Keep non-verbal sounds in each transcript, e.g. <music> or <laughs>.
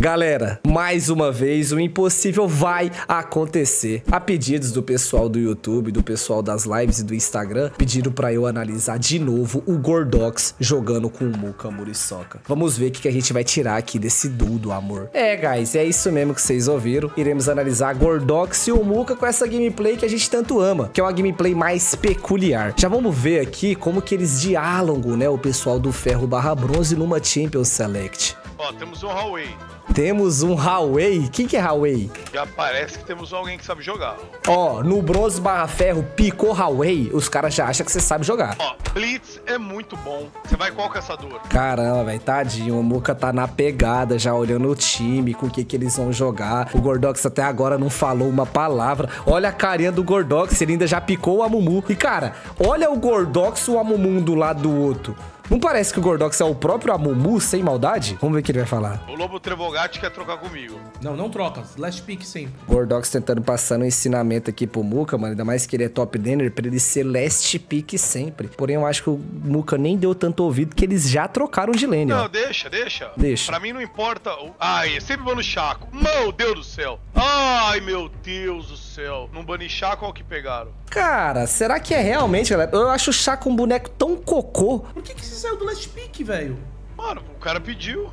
Galera, mais uma vez, o impossível vai acontecer. A pedidos do pessoal do YouTube, do pessoal das lives e do Instagram, pediram pra eu analisar de novo o Gordox jogando com o Muka Muriçoca. Vamos ver o que, que a gente vai tirar aqui desse duo do amor. É, guys, é isso mesmo que vocês ouviram. Iremos analisar Gordox e o Muka com essa gameplay que a gente tanto ama, que é uma gameplay mais peculiar. Já vamos ver aqui como que eles dialogam, né, o pessoal do Ferro barra Bronze numa Champions Select. Ó, temos um Huawei. Temos um Huawei. Quem que é Huawei? Já parece que temos alguém que sabe jogar. Ó, no bronze barra ferro picou Huawei, os caras já acham que você sabe jogar. Ó, Blitz é muito bom. Você vai qual caçador? Caramba, velho, tadinho. O Muka tá na pegada, já olhando o time, com o que que eles vão jogar. O Gordox até agora não falou uma palavra. Olha a carinha do Gordox, ele ainda já picou o Amumu. E, cara, olha o Gordox e o Amumu um do lado do outro. Não parece que o Gordox é o próprio Amumu, sem maldade? Vamos ver o que ele vai falar. O Lobo Trevogati quer trocar comigo. Não, não troca. Last pick sempre. Gordox tentando passar um ensinamento aqui pro Muka, mano. Ainda mais que ele é top laner, pra ele ser last pick sempre. Porém, eu acho que o Muka nem deu tanto ouvido que eles já trocaram de lane, Não, ó. deixa, deixa. Deixa. Pra mim não importa. Ai, sempre bano Chaco. Meu Deus do céu. Ai, meu Deus do céu. Não bani Chaco, olha o que pegaram. Cara, será que é realmente, galera? Eu acho o Chaco um boneco tão cocô. Por que, que você saiu do last pick, velho? Mano, o cara pediu.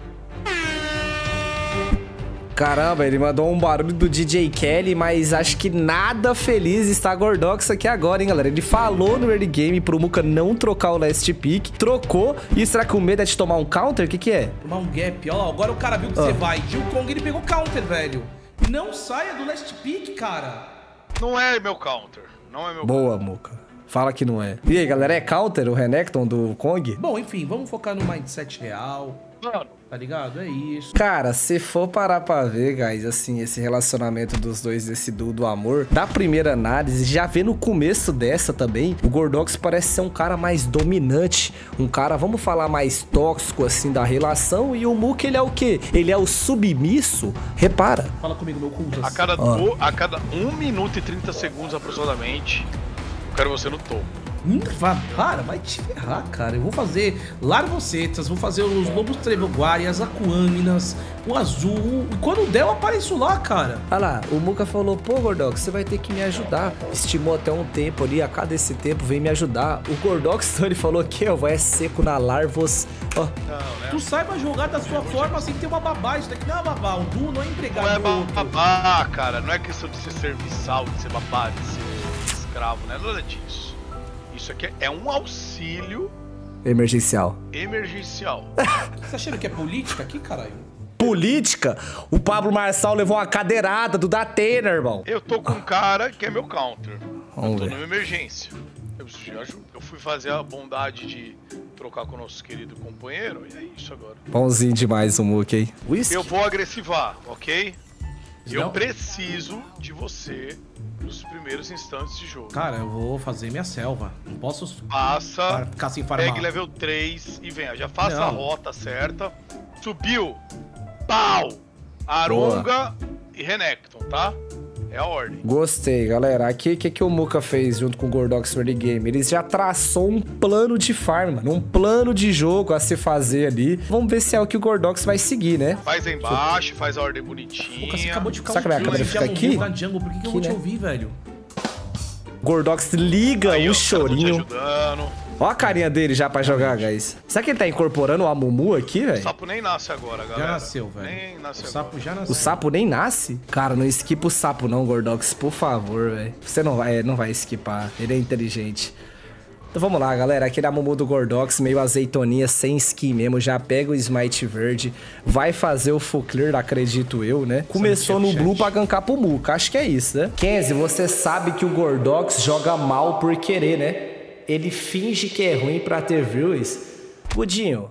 Caramba, ele mandou um barulho do DJ Kelly, mas acho que nada feliz está Gordox aqui agora, hein, galera? Ele falou no early game pro Muka não trocar o last pick, trocou. E será que o medo é de tomar um counter? O que que é? Tomar um gap. Ó, agora o cara viu que Ah. você vai. Jill Kong, ele pegou counter, velho. Não saia do last pick, cara. Não é meu counter. Não é meu Boa, Muka. Fala que não é. E aí, galera, é counter o Renekton do Kong? Bom, enfim, vamos focar no mindset real. Mano, Tá ligado? É isso. Cara, se for parar pra ver, guys, assim, esse relacionamento dos dois, desse duo do amor, da primeira análise, já vê no começo dessa também, o Gordox parece ser um cara mais dominante, um cara, vamos falar, mais tóxico, assim, da relação, e o Mook, ele é o quê? Ele é o submisso? Repara. Fala comigo, meu culto. a cada, do- a cada 1 minuto e 30 segundos aproximadamente, eu quero você no topo. Hum, vá- Para, vai te ferrar, cara. Eu vou fazer larvocetas, vou fazer os lobos trevoguárias, acuâminas, o azul. E quando der, eu apareço lá, cara. Olha lá, o Muka falou, pô, Gordox, você vai ter que me ajudar. Estimou até um tempo ali, a cada esse tempo vem me ajudar. O Gordox, <laughs> então, ele falou que, ó, vai é seco na larvos. Ó, Não, né? Tu saiba jogar da sua forma sem ter uma babá. Isso daqui não é uma babá. O duo não é empregado Não é babá, cara. Não é questão de ser serviçal, de ser babá, de ser escravo, não é nada disso. Isso aqui é um auxílio emergencial. emergencial. <laughs> Você tá achando que é política aqui, caralho? política, o Pablo Marçal levou uma cadeirada do Datena, irmão. Eu tô com um cara que é meu counter. Vamos eu tô ver. numa emergência. Eu preciso de ajuda. Eu fui fazer a bondade de trocar com o nosso querido companheiro e é isso agora. Bonzinho demais o Mook, hein? Whisky? Eu vou agressivar, ok? Eu Não. preciso de você nos primeiros instantes de jogo. Cara, eu vou fazer minha selva. Não posso Passa, ficar sem farmar. pegue level 3 e venha. Já faça a Não. rota certa. Subiu. Pau! Aronga e Renekton, tá? É a ordem. Gostei, galera. Aqui, o que, que o Muka fez junto com o Gordox Early Game? Eles já traçou um plano de farm, mano. Um plano de jogo a se fazer ali. Vamos ver se é o que o Gordox vai seguir, né? Faz aí embaixo, faz a ordem Pô, bonitinha. você acabou de ficar Será que a minha um câmera de fica aqui? na jungle. Por que, que eu vou te né? ouvir, velho? Gordox liga Aí, o ó, te chorinho. ajudando. Ó a carinha dele já pra jogar, guys. Será que ele tá incorporando o Amumu aqui, O velho? sapo nem nasce agora, galera. Já nasceu, velho. Nem nasce O agora. sapo já nasceu. O sapo nem nasce? Cara, não esquipa o sapo não, Gordox, por favor, velho. Você não vai, não vai esquipar. Ele é inteligente. Então vamos lá, galera. Aquele Amumu do Gordox, meio azeitoninha, sem skin mesmo. Já pega o Smite verde. Vai fazer o full clear, acredito eu, né? Começou no blue pra gankar pro Muka. Acho que é isso, né? Kenzie, você sabe que o Gordox joga mal por querer, né? Ele finge que é ruim pra ter views. Pudinho,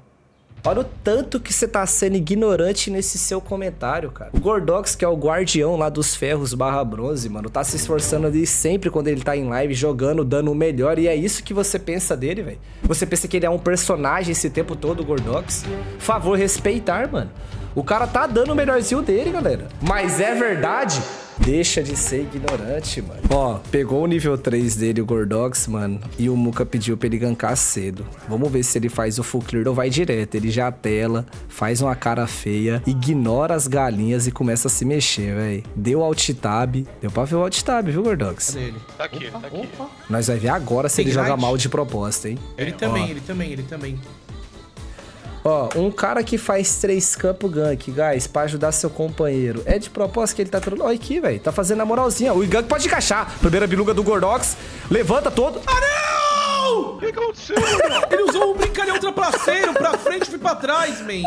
Olha o tanto que você tá sendo ignorante nesse seu comentário, cara. O Gordox, que é o guardião lá dos ferros barra bronze, mano, tá se esforçando ali sempre quando ele tá em live, jogando, dando o melhor. E é isso que você pensa dele, velho. Você pensa que ele é um personagem esse tempo todo, o Gordox? Favor respeitar, mano. O cara tá dando o melhorzinho dele, galera. Mas é verdade? Deixa de ser ignorante, mano. Ó, pegou o nível 3 dele, o Gordox, mano. E o Muka pediu pra ele gankar cedo. Vamos ver se ele faz o full clear ou vai direto. Ele já tela, faz uma cara feia, ignora as galinhas e começa a se mexer, velho. Deu alt tab. Deu pra ver o alt tab, viu, Gordox? Cadê ele? Tá aqui, Opa, tá aqui. opa. Nós vai ver agora se Tem ele joga mal de proposta, hein? Ele também, ele também, ele também. Ó, um cara que faz três campo gank, guys, pra ajudar seu companheiro. É de propósito que ele tá trolando. Olha aqui, velho. Tá fazendo a moralzinha. O gank pode encaixar. Primeira biluga do Gordox. Levanta todo. Ah, não! O que, aconteceu, mano? Ele usou um brincalhão trapaceiro pra frente e fui pra trás, man.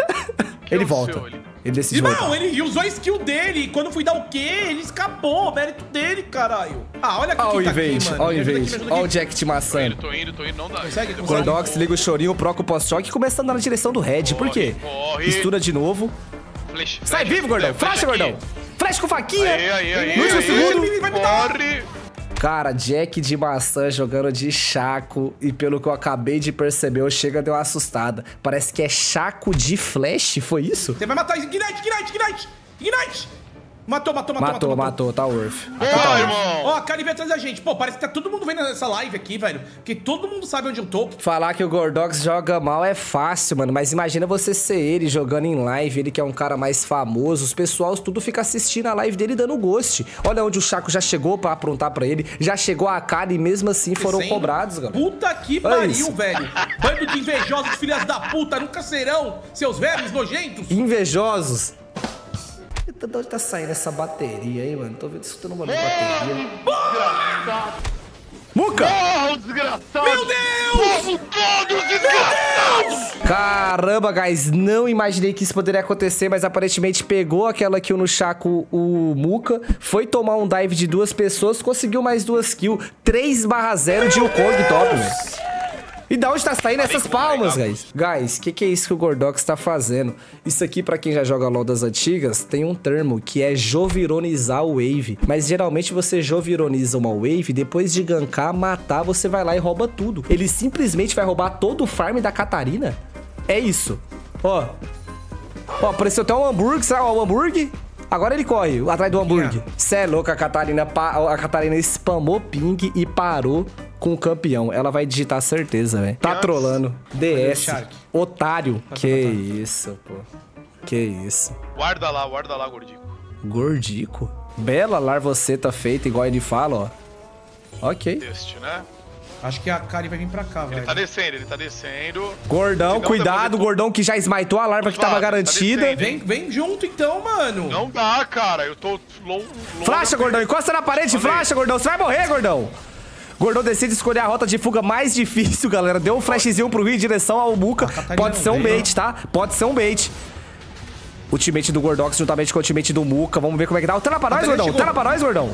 <laughs> Ele volta. ali? Ele decide Irmão, voltar. ele usou a skill dele. e Quando fui dar o quê? Ele escapou. Mérito dele, caralho. Ah, olha aqui Ó o tá invade, ó o invade. Ó o. Jack de Tô maçã. indo, tô indo, tô indo, não dá. Consegue? Gordox liga o chorinho, proca o post-choque e começa a andar na direção do Red. Por quê? Corre, corre. Mistura de novo. Flash, Sai vivo, Gordão. flash Flash, aqui. Gordão. Flash com faquinha. Aí, aí, aí. No último aí, segundo. Cara, Jack de maçã jogando de chaco. E pelo que eu acabei de perceber, o Chega deu uma assustada. Parece que é chaco de flash, foi isso? Você vai matar. Ignite, ignite, ignite. Ignite. Matou, matou, matou, Matou, matou, tá worth. Boa, irmão. Ó, a Kari veio atrás da gente. Pô, parece que tá todo mundo vendo essa live aqui, velho. Porque todo mundo sabe onde eu tô. Falar que o Gordox joga mal é fácil, mano. Mas imagina você ser ele jogando em live, ele que é um cara mais famoso. Os pessoal tudo fica assistindo a live dele dando ghost. Olha onde o Chaco já chegou pra aprontar pra ele. Já chegou a cara e mesmo assim foram Sim. cobrados, galera. Puta que Olha pariu, isso. velho. Bando de invejosos, filhas da puta, nunca serão, seus vermes nojentos. Invejosos. Eita, De onde tá saindo essa bateria aí, mano? Tô vendo escutando uma bateria. Muca! Porra, o desgraçado. Meu Deus! Como todos desgraçados. Caramba, guys, não imaginei que isso poderia acontecer, mas aparentemente pegou aquela kill no Chaco, o Muka, foi tomar um dive de duas pessoas, conseguiu mais duas kills, 3 barra 0 de Wukong top, velho. E da onde tá saindo essas palmas, guys? Guys, o que, que é isso que o Gordox tá fazendo? Isso aqui, pra quem já joga LoL das antigas, tem um termo que é jovironizar o wave. Mas geralmente você jovironiza uma wave, depois de gankar, matar, você vai lá e rouba tudo. Ele simplesmente vai roubar todo o farm da Catarina? É isso. Ó. Ó, apareceu até um hambúrguer, sabe? Ó, o hambúrguer. Agora ele corre atrás do hambúrguer. Cê é louco, a Catarina, pa- a Catarina spamou ping e parou com o campeão. Ela vai digitar certeza, velho. Tá Nossa. trolando. DS. Otário. Que isso, pô. Que isso. Guarda lá, guarda lá, gordinho. Gordico. Bela larvoceta feita, igual ele fala, ó. Ok. Este, né? Acho que a Kari vai vir pra cá, Ele velho. tá descendo, ele tá descendo. Gordão, cuidado, gordão que já esmaitou a larva que tava tá garantida. descendo. Vem, vem junto então, mano. Não dá, cara. Eu tô long, long Flasha, gordão, encosta na parede, flasha, gordão, você vai morrer, gordão. Gordão decide escolher a rota de fuga mais difícil, galera. Deu um flashzinho pro Rio em direção ao Muka. Catarina Pode ser um bait, tá? Pode ser um bait. Ultimate do Gordox juntamente com o ultimate do Muka. Vamos ver como é que dá. Tela pra nós, gordão. Tela pra nós, gordão.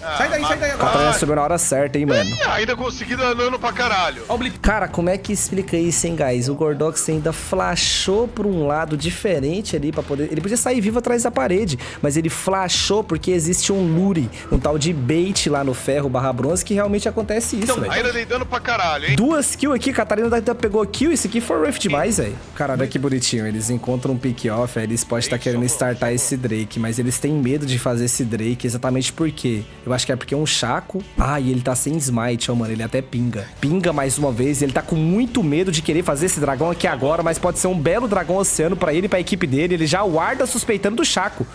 Sai daí, sai daí agora. Catarina subiu na hora certa, hein, mano. Ih, Ainda consegui dano pra caralho. Cara, como é que explica isso, hein, guys? O Gordox ainda flashou pra um lado diferente ali pra poder... Ele podia sair vivo atrás da parede, mas ele flashou porque existe um lure, um tal de bait lá no ferro barra bronze que realmente acontece isso, velho. Ainda dei dano pra caralho, hein? Duas kills aqui, Catarina ainda pegou kill. Isso aqui foi rough demais, velho. Caralho, que bonitinho. Eles encontram um pick-off, aí eles podem estar querendo startar esse Drake, mas eles têm medo de fazer esse Drake exatamente por quê? Eu acho que é porque é um Chaco. Ah, e ele tá sem smite, ó, mano. Ele até pinga. Pinga mais uma vez. Ele tá com muito medo de querer fazer esse dragão aqui agora, mas pode ser um belo dragão oceano pra ele e pra equipe dele. Ele já guarda suspeitando do Chaco.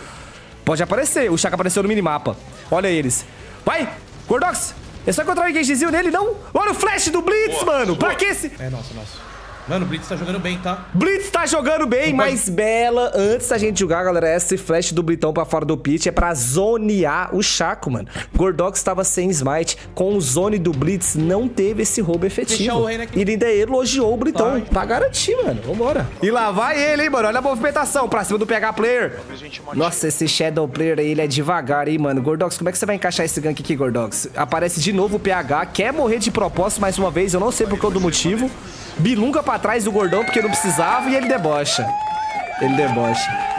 Pode aparecer. O Chaco apareceu no minimapa. Olha eles. Vai! Gordox! É só encontrar o engagezinho nele, não? Olha o flash do Blitz, Boa, mano! Pra boa. que esse... É, nossa, nossa. Mano, o Blitz tá jogando bem, tá? Blitz tá jogando bem, Não pode- mas Bela, antes da gente jogar, galera, esse flash do Britão pra fora do pitch é pra zonear o Chaco, mano. Gordox tava sem smite, com o zone do Blitz não teve esse roubo efetivo. E ele ainda elogiou o Britão Vai. pra garantir, mano. Vambora. E lá vai ele, hein, mano. Olha a movimentação pra cima do PH Player. Nossa, esse Shadow Player aí, ele é devagar, hein, mano. Gordox, como é que você vai encaixar esse gank aqui, Gordox? Aparece de novo o PH, quer morrer de propósito mais uma vez, eu não sei por qual do motivo. Bilunga pra trás do Gordão porque não precisava e ele debocha. Ele debocha.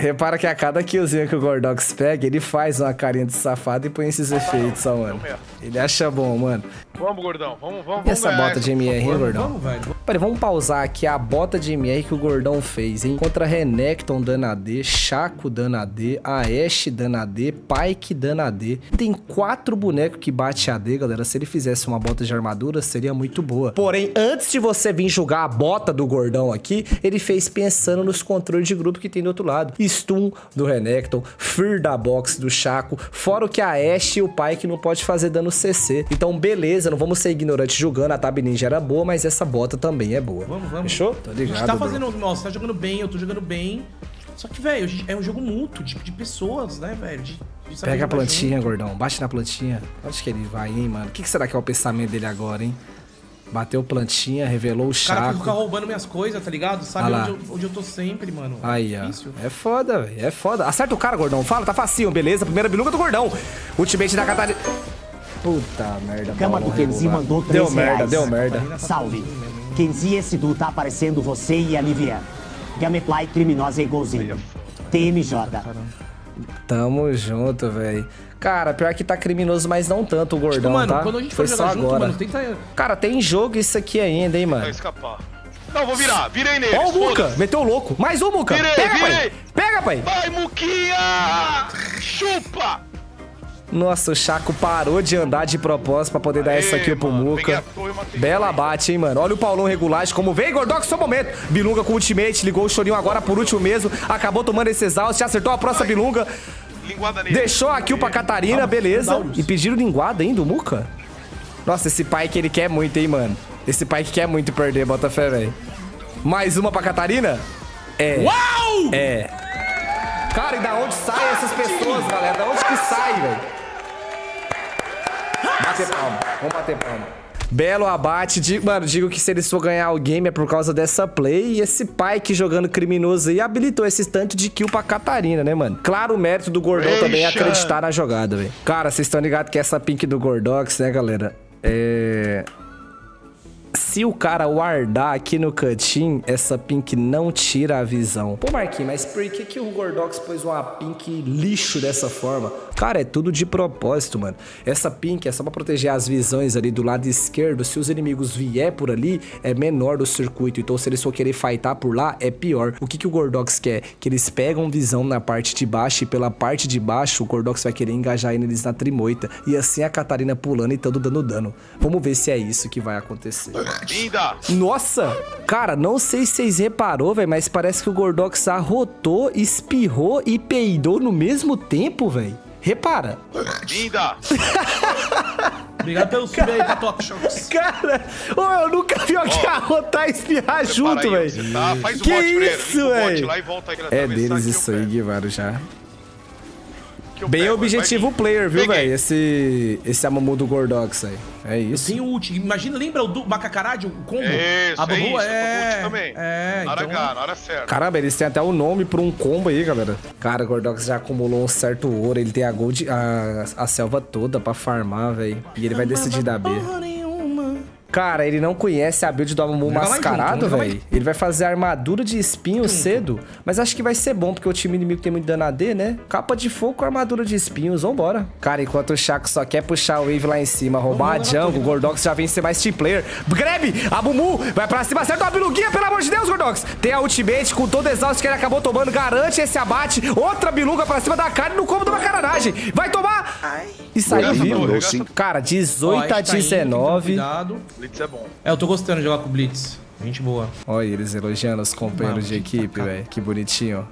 Repara que a cada killzinho que o Gordox pega, ele faz uma carinha de safado e põe esses efeitos, ó, mano. Ele acha bom, mano. Vamos, gordão. Vamos, vamos, E essa ganhar bota de MR, hein, gordão? Vamos, velho. Peraí, vamos pausar aqui a bota de MR que o Gordão fez, hein? Contra Renekton dando AD, Chaco dando AD, Ashe dando AD, Pyke dando AD. Tem quatro bonecos que bate AD, galera. Se ele fizesse uma bota de armadura, seria muito boa. Porém, antes de você vir julgar a bota do Gordão aqui, ele fez pensando nos controles de grupo que tem do outro lado. Stun do Renekton, Fear da box do Chaco, fora o que a Ashe e o Pyke não pode fazer dano CC. Então, beleza, não vamos ser ignorantes julgando. A Tab Ninja era boa, mas essa bota também é boa. Vamos, vamos. Fechou? Tô A ligado. gente tá bro. fazendo. Nossa, você tá jogando bem, eu tô jogando bem. Só que, velho, é um jogo mútuo, de, de pessoas, né, velho? Pega a plantinha, junto. gordão. Bate na plantinha. Onde que ele vai, hein, mano? O que, que será que é o pensamento dele agora, hein? Bateu plantinha, revelou o O cara fica chaco. roubando minhas coisas, tá ligado? Sabe Ah onde eu, onde eu tô sempre, mano. Aí, ó. Difícil. É foda, velho. É foda. Acerta o cara, gordão. Fala, tá facinho, beleza? Primeira biluga do gordão. Ultimate da Catarina. Puta merda. Cama do regular. mandou Deu 3 merda, reais. deu merda. Salve. Kenzie esse Du tá aparecendo você e a Livian. Gameplay criminosa e golzinho. TMJ. Tamo junto, velho. Cara, pior que tá criminoso, mas não tanto o gordão, Tipo, mano, tá? quando a gente Foi for só jogar junto, agora. mano, tenta. Cara, tem jogo isso aqui ainda, hein, mano? Vai escapar. Não, vou virar. Virei nele. Ó o Muca, meteu o louco. Mais um, Muca. Virei, Pega, virei. pai. Pega, pai. Vai, Muquinha! Chupa! Nossa, o Chaco parou de andar de propósito pra poder dar Aê, essa aqui pro mano, peguei Muca. a torre matei Bela bate, hein, mano. Olha o Paulão regulagem como vem, Gordox, seu momento. Bilunga com ultimate, ligou o chorinho agora por último mesmo. Acabou tomando esse exaust, já acertou a próxima Bilunga. Linguada nele. Deixou a kill pra Catarina, beleza. E pediram linguada ainda, o Muca? Nossa, esse pai que ele quer muito, hein, mano. Esse pai que quer muito perder, bota fé, velho. Mais uma pra Catarina? É. Uau! É. Cara, e da onde saem essas pessoas, galera? Da onde que sai, velho? Bater palma. Vamos bater palma. Belo abate. Digo, mano, digo que se eles for ganhar o game é por causa dessa play. E esse pai que jogando criminoso aí habilitou esse tanto de kill pra Catarina, né, mano? Claro, o mérito do Gordão também é Eixa. acreditar na jogada, velho. Cara, vocês estão ligados que essa pink do Gordox, né, galera? É. Se o cara wardar aqui no cantinho, essa pink não tira a visão. Pô, Marquinhos, mas por que, que o Gordox pôs uma pink lixo dessa forma? Cara, é tudo de propósito, mano. Essa pink é só pra proteger as visões ali do lado esquerdo. Se os inimigos vier por ali, é menor o circuito. Então, se eles for querer fightar por lá, é pior. O que, que o Gordox quer? Que eles pegam visão na parte de baixo e pela parte de baixo, o Gordox vai querer engajar eles na trimoita. E assim a Catarina pulando e todo dando dano. Vamos ver se é isso que vai acontecer. Linda! Nossa! Cara, não sei se vocês reparou, velho, mas parece que o Gordox arrotou, espirrou e peidou no mesmo tempo, velho. Repara. Linda! Obrigado pelo sub aí, Patok Shocks. Cara, ô, eu nunca vi alguém arrotar e espirrar junto, velho. Tá? Faz o Que bot pra ele. isso, velho? lá e volta ele É deles isso aí. Guevara, já. Que eu Bem pego, objetivo vir. player, viu, velho? Esse, esse Amamu do Gordox aí. É isso. Tem o ult. Imagina, lembra o do Macacarade, o combo? Isso, a é isso, é. é, também. É, na hora então. H, na hora certa. Caramba, eles têm até o nome pra um combo aí, galera. Cara, o Gordox já acumulou um certo ouro. Ele tem a gold, a, a selva toda pra farmar, velho. E ele vai decidir dar B. Cara, ele não conhece a build do Amumu mais mascarado, velho. Ele vai fazer armadura de espinho cedo. Mas acho que vai ser bom, porque o time inimigo tem muito dano AD, né? Capa de fogo armadura de espinhos, vambora. Cara, enquanto o Chaco só quer puxar o wave lá em cima, roubar a jungle, o Gordox já vem ser mais team player. Grab, a Mumu, vai pra cima, acerta uma biluguinha, pelo amor de Deus, Gordox. Tem a ultimate com todo exausto que ele acabou tomando, garante esse abate. Outra biluga pra cima da carne no combo de uma caranagem. Vai tomar! E saiu vivo. Cara, Ó, 18 a a gente tá indo, tem que tomar 19. Cuidado. Blitz é bom. É, eu tô gostando de jogar com o Blitz. Gente boa. Olha eles elogiando os companheiros de Mano, equipe, cara. velho. Que bonitinho.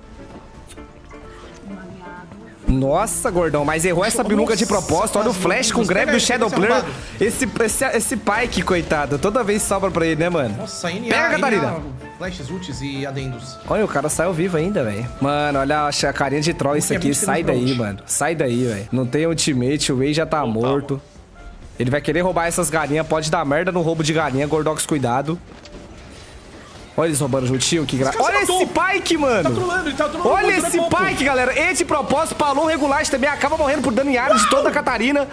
Nossa, gordão, mas errou essa biluga de propósito. Olha o flash com o grab do Shadow Player. Esse, esse, esse Pike, coitado, toda vez sobra pra ele, né, mano? Nossa, NA, Pega, Catarina. NA, Flashes, ults e adendos. Olha, o cara saiu vivo ainda, velho. Mano, olha a carinha de troll isso é aqui. Sai daí, mano. Sai daí, velho. Não tem ultimate, o Ray já tá morto. Ele vai querer roubar essas galinhas. Pode dar merda no roubo de galinha. Gordox, cuidado. Olha eles roubando juntinho, que gra... Esse cara Olha esse. Pike, mano. Tá trolando, ele tá trolando. Olha muito, esse pouco? Pike, galera. E de propósito, Palom regular também acaba morrendo por dano em área de toda a Catarina.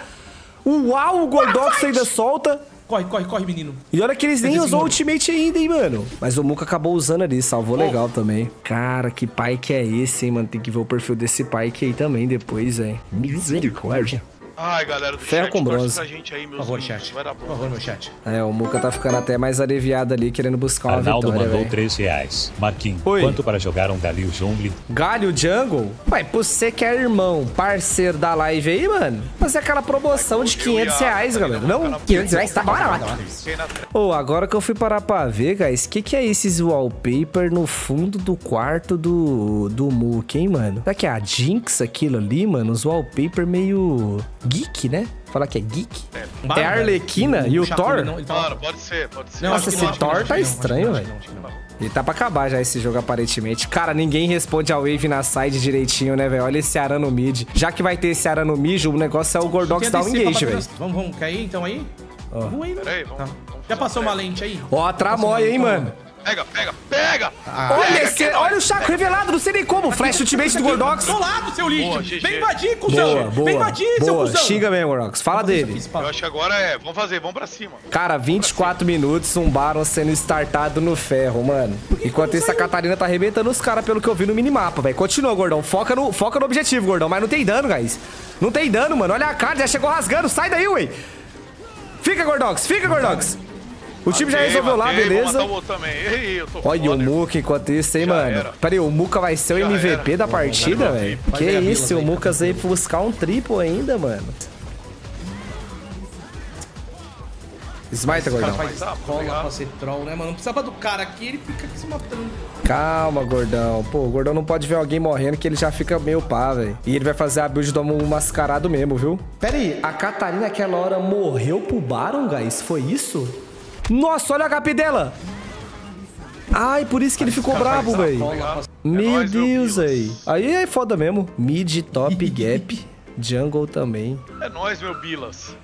Uau, o Gordox ainda solta. Corre, corre, corre, menino. E olha que eles nem Esse usou o ultimate ainda, hein, mano. Mas o Muka acabou usando ali, salvou legal também. Cara, que pai que é esse, hein, mano? Tem que ver o perfil desse pai que aí também depois, hein. Misericórdia. Ai, galera do Ferro chat, com bronze. pra gente aí, meus Por favor, chat. Vai dar Por favor, meu chat. É, o Muka tá ficando até mais aliviado ali, querendo buscar uma Arnaldo vitória, mandou velho. 3 reais. Marquinhos, Oi. quanto para jogar um Galil Jungle? Galho Jungle? Ué, pra você que é irmão, parceiro da live aí, mano, fazer aquela promoção de 500 reais, galera. Não, 500 reais tá barato. Fiquei na tre- Ô, agora que eu fui parar pra ver, guys, o que, que é esses wallpaper no fundo do quarto do, do Mook, hein, mano? Será que é a Jinx aquilo ali, mano? Os wallpaper meio geek, né? Falar que é geek? É a Arlequina e o Chaco, Thor? não- ele tava- Mano, pode ser, pode ser. Não, Nossa, que esse que Thor tá não, estranho, não, velho. não, não. Ele tá pra acabar já esse jogo, aparentemente. Cara, ninguém responde a wave na side direitinho, né, velho? Olha esse Aran no mid. Já que vai ter esse Aran no mid, o negócio é o Gordox dar um engage, velho. Vamos, vamos, quer ir então aí? Vamos aí, né? Vamos- Tá. Já passou uma uma lente aí? Ó, a tramóia, hein, mano? Pega, pega, pega! Ah. Olha, Pega, esse, é olha o. Chaco revelado, não sei nem como. Flash ultimate do Gordox. Do lado, seu lixo! Boa. Vem invadir, cuzão! Boa, boa. Vem invadir, seu boa. cuzão! Xinga mesmo, Gordox. Fala dele. Eu acho que agora é. Vamos fazer, vamos pra cima. Cara, 24 minutos, um Baron sendo startado no ferro, mano. Enquanto isso, a Catarina tá arrebentando os caras, pelo que eu vi no minimapa, velho. Continua, gordão. Foca no, foca no objetivo, gordão. Mas não tem dano, guys. Não tem dano, mano. Olha a cara, já chegou rasgando. Sai daí, ué. Fica, Gordox. Fica, Gordox. O time já Matei, resolveu lá, matei, Vou beleza. matar o também. Ei, eu tô Olha o. Muka enquanto isso, hein, Já mano. era. Pera aí, o Muka vai ser o Já MVP era. da partida, velho? Que isso, o aí, Mukas veio buscar um triplo ainda, mano. Smite, gordão. faz Tá, cola pra ser troll, né, mano? Não precisava do cara aqui, ele fica aqui se matando. Calma, gordão. Pô, o gordão não pode ver alguém morrendo que ele já fica meio pá, velho. E ele vai fazer a build do mascarado mesmo, viu? Pera aí, a Catarina naquela hora morreu pro Baron, guys? Foi isso? Nossa, olha o HP dela! Ai, por isso que ele ficou brabo, velho. Meu Deus, aí. Aí é foda mesmo. Mid, top, <laughs> gap, jungle também. É nóis, meu Bilas.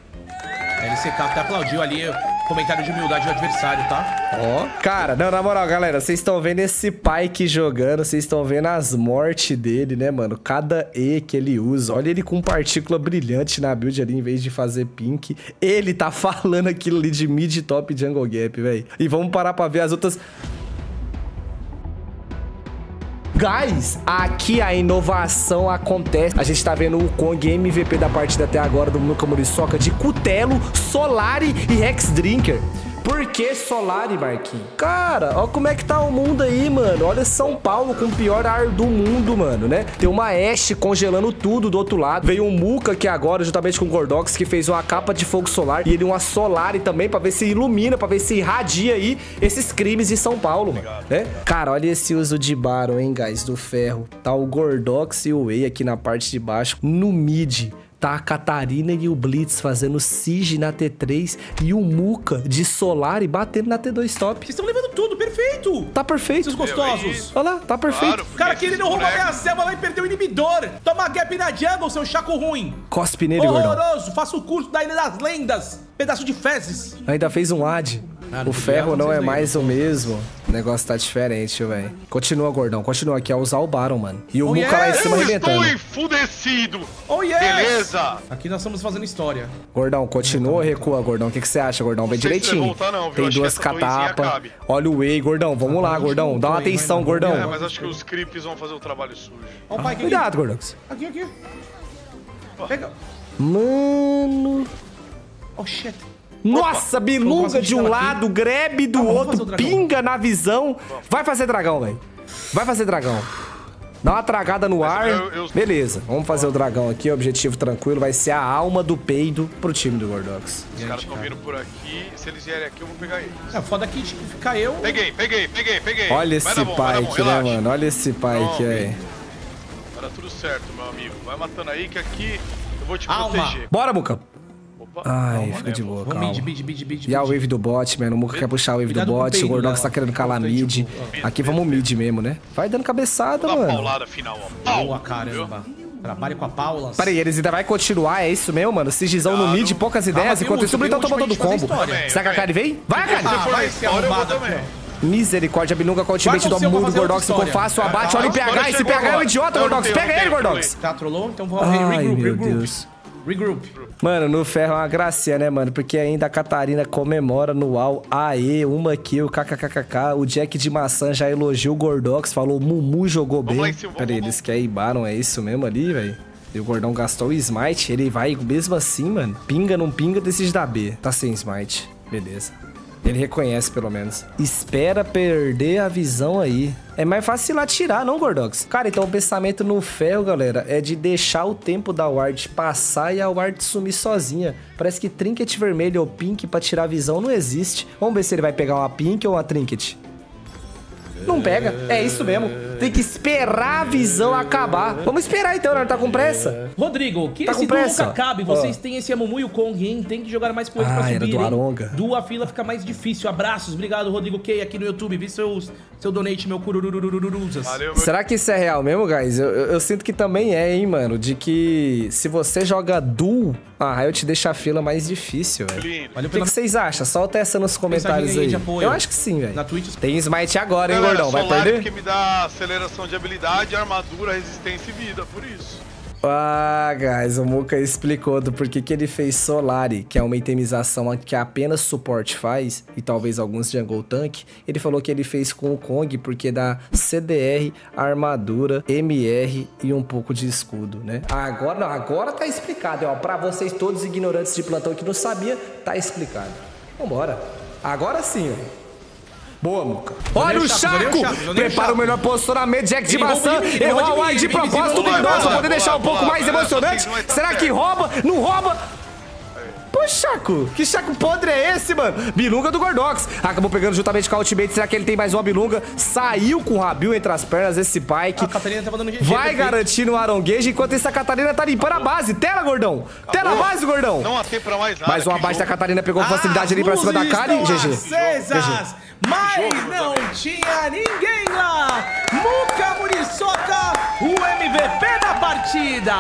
LCK até aplaudiu ali comentário de humildade do adversário, tá? Ó. Cara, não, na moral, galera, vocês estão vendo esse Pyke jogando, vocês estão vendo as mortes dele, né, mano? Cada E que ele usa. Olha ele com partícula brilhante na build ali, em vez de fazer pink. Ele tá <laughs> falando aquilo ali de mid, top, jungle gap, velho. E vamos parar pra ver as outras... Aqui a inovação acontece. A gente tá vendo o Kong MVP da partida até agora do Nuka Muriçoca de Cutelo, Solari e Rex Drinker. Por que Solari, Marquinhos? Cara, ó como é que tá o mundo aí, mano. Olha São Paulo com o pior ar do mundo, mano, né? Tem uma Ashe congelando tudo do outro lado. Veio um Muka aqui agora, juntamente com o Gordox, que fez uma capa de fogo solar. E ele uma Solari também, pra ver se ilumina, pra ver se irradia aí esses crimes de São Paulo, mano. Né? Cara, olha esse uso de Baron, hein, guys, do ferro. Tá o Gordox e o Wei aqui na parte de baixo. No mid, tá a Catarina e o Blitz fazendo siege na T3 e o Muka de Solar e batendo na T2 top. Vocês estão levando tudo, perfeito! Tá perfeito. Seus gostosos! Olha lá, tá perfeito. Claro, Cara, que ele não rouba minha selva, vai perder o inibidor! Toma gap na jungle, seu chaco ruim! Cospe nele, gordão. Horroroso! Faça o curso da Ilha das Lendas! Pedaço de fezes! Ainda fez um ad. Ah, o ferro não é aí. mais o mesmo. O negócio tá diferente, velho. Continua, gordão. Continua aqui a usar o Baron, mano. E o Oh, Muka lá em yes! cima Eu arrebentando. estou enfudecido! Oh yes! Beleza! Aqui nós estamos fazendo história. Gordão, continua ou recua, gordão? O que, que você acha, gordão? Vem direitinho. voltar, não, viu? Tem duas catapas. Olha o Whey, gordão. Vamos lá, gente gordão. Dá uma? Vai, atenção, vai, gordão. É, mas acho que os creeps vão fazer o trabalho sujo. Ó o pai aqui. Cuidado, Gordox. Aqui, aqui. Pega. Mano. Oh shit. Nossa, bilunga de um fazer aqui. lado, grab do Tá, outro, pinga na visão. Vai fazer dragão, velho. Vai fazer dragão. Dá uma tragada no ar. eu- eu- Beleza, vamos fazer o dragão aqui. Objetivo tranquilo. Vai ser a alma do peido pro time do Gordox. Os caras estão vindo por aqui. Se eles vierem aqui, eu vou pegar eles. É, foda aqui, tipo, fica eu. Peguei, peguei, peguei, peguei. Olha esse dar bom, bom, Pyke, né, mano? Olha esse Pyke aí. Vai dar tudo certo, meu amigo. Vai matando aí que aqui eu vou te Alma. proteger. Bora, Muca. Ai, calma, fica né, de boa, calma. mid, mid, mid, mid, E a wave do bot, mano. O Muca quer puxar a wave do Cuidado bot. O Gordox tá querendo calar aí, mid. tipo, ó. Aqui vamos mid mesmo, né? Vai dando cabeçada, uma mano. paulada final, ó. Pau! Boa, caramba. Trabalhe com a Paula. Peraí, eles ainda vai continuar, é isso mesmo, mano? Sigizão no Claro. mid, poucas Calma, ideias. tem Enquanto isso, o Britão tomou todo o a combo. história. Será que a Kari vem? Vai, Kari! Na vai ser também. aqui, Misericórdia, Bilunga com o ultimate do outra Gordox ficou fácil, abate. Olha o PH, esse PH é um idiota, Gordox. Pega ele, Gordox. Tá, trollou? Então vou regroup, meu regroup. Regroup. Mano, no ferro é uma gracinha, né, mano? Porque ainda a Catarina comemora no UAU. Aê, uma kill, kkkk. O Jack de maçã já elogiou o Gordox, falou Mumu jogou bem. em cima, Pera vamos, aí, vamos. eles queimaram, é isso mesmo ali, velho? E o Gordão gastou o smite, ele vai mesmo assim, mano. Pinga, não pinga, decide dar B. Tá sem smite. Beleza. Ele reconhece, pelo menos. Espera perder a visão aí. É mais fácil atirar, não, Gordox? Cara, então o pensamento no ferro, galera, é de deixar o tempo da ward passar e a ward sumir sozinha. Parece que trinket vermelho ou pink pra tirar a visão não existe. Vamos ver se ele vai pegar uma pink ou uma trinket. Não pega. É isso mesmo. Tem que esperar a visão acabar. Vamos esperar então, né? Tá com pressa? Rodrigo, que Tá esse com duo pressa? nunca cabe. Vocês têm esse Amumu e o Kong, hein? Tem que jogar mais eles Ah, pra era subir, do hein? Aronga. Do a fila fica mais difícil. Abraços. Obrigado, Rodrigo Key, aqui no YouTube. Vi seus, seu donate, meu cururururururuzas. Será que isso é real mesmo, guys? Eu, eu- eu sinto que também é, hein, mano? De que se você joga duo, a Riot deixa a fila mais difícil, velho. O que, pela que vocês acham? Solta essa nos comentários aí. Eu acho que sim, velho. Na Twitch. Tem smite agora, hein, Galera, gordão? Vai perder? porque me dá aceleração de habilidade, armadura, resistência e vida, por isso. Ah, guys, o Muka explicou do porquê que ele fez Solari, que é uma itemização que apenas suporte faz, e talvez alguns jungle tank. Ele falou que ele fez com o Kong porque dá CDR, armadura, MR e um pouco de escudo, né? Agora, não, agora tá explicado, ó. Pra vocês todos ignorantes de plantão que não sabia, tá explicado. Vambora. Agora sim, ó. Boa, Muca. Olha o Chaco, Prepara o melhor posicionamento, Jack de maçã. Errou a wide de propósito do Boa, poder deixar um pouco mais emocionante. Será que rouba? Não rouba? Pô, Chaco, que Chaco podre é esse, mano? Bilunga do Gordox. Acabou pegando juntamente com a ultimate. Será que ele tem mais uma Bilunga? Saiu com o Rabil entre as pernas, esse Pike. A Catarina tava dando GG. Vai perfeito. garantindo o aronguejo, enquanto isso a Catarina tá limpando a base. Tela, gordão. Tela a base, gordão. Não há tempo pra mais nada. Mais uma base da. Catarina pegou facilidade ali pra cima da Kali. estão GG. Mas não tinha ninguém lá. Muca Muriçoca, o MVP da partida.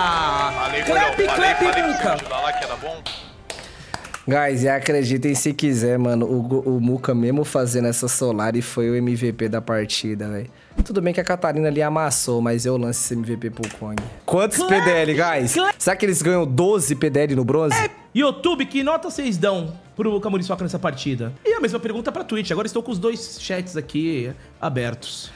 Falei, que você Muca. ajudar lá que era bom. Guys, e acreditem se quiser, mano, o, o Muka mesmo fazendo essa Solar e foi o MVP da partida, velho. Tudo bem que a Catarina ali amassou, mas eu lanço esse MVP pro Kong. Quantos Clap, PDL, guys? Será que eles ganham 12 PDL no bronze? YouTube, que nota vocês dão pro Muca Muriçoca nessa partida? E a mesma pergunta pra Twitch. Agora estou com os dois chats aqui abertos.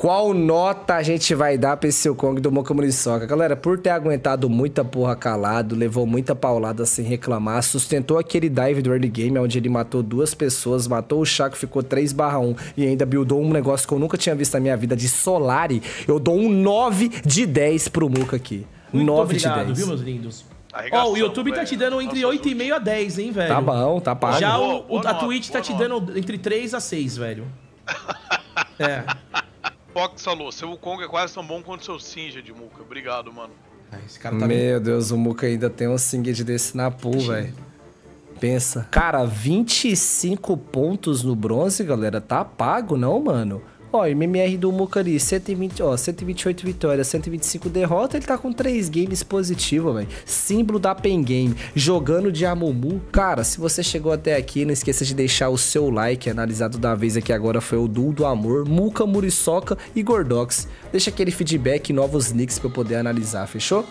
Qual nota a gente vai dar pra esse seu Kong do Moka Muriçoca? Galera, por ter aguentado muita porra calado, levou muita paulada sem reclamar, sustentou aquele dive do early game, onde ele matou duas pessoas, matou o Chaco, ficou 3 1 e ainda buildou um negócio que eu nunca tinha visto na minha vida de Solari. Eu dou um 9 de 10 pro Muka aqui. Muito 9 obrigado, de 10. viu, meus lindos? Ó, Arregação, o YouTube tá velho. te dando entre Nossa, 8,5 a 10, hein, velho? Tá bom, tá pago. Já Boa, o, boa o- a nota, Twitch tá boa te dando entre 3 a 6, velho. <laughs> É. Fox falou, seu Kong é quase tão bom quanto seu Sinja de Muca. Obrigado, mano. Esse cara tá bem. Meu Deus, o Muka ainda tem um singed desse na pool, velho. Pensa. Cara, 25 pontos no bronze, galera. Tá pago, não, mano? Ó, MMR do Muka ali, 120, ó, 128 vitórias, 125 derrotas, ele tá com 3 games positivos, velho. Símbolo da Pen Game, jogando de Amumu. Cara, se você chegou até aqui, não esqueça de deixar o seu like. Analisado da vez aqui agora foi o Duo do Amor, Muka, Muriçoca e Gordox. Deixa aquele feedback e novos nicks pra eu poder analisar, fechou?